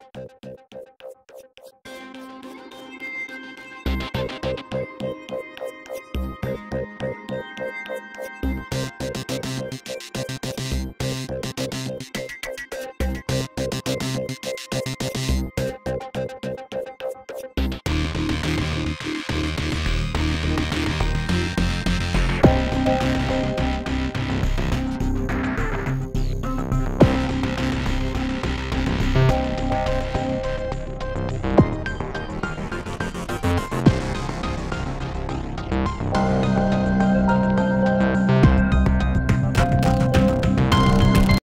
Uh, uh, uh. Música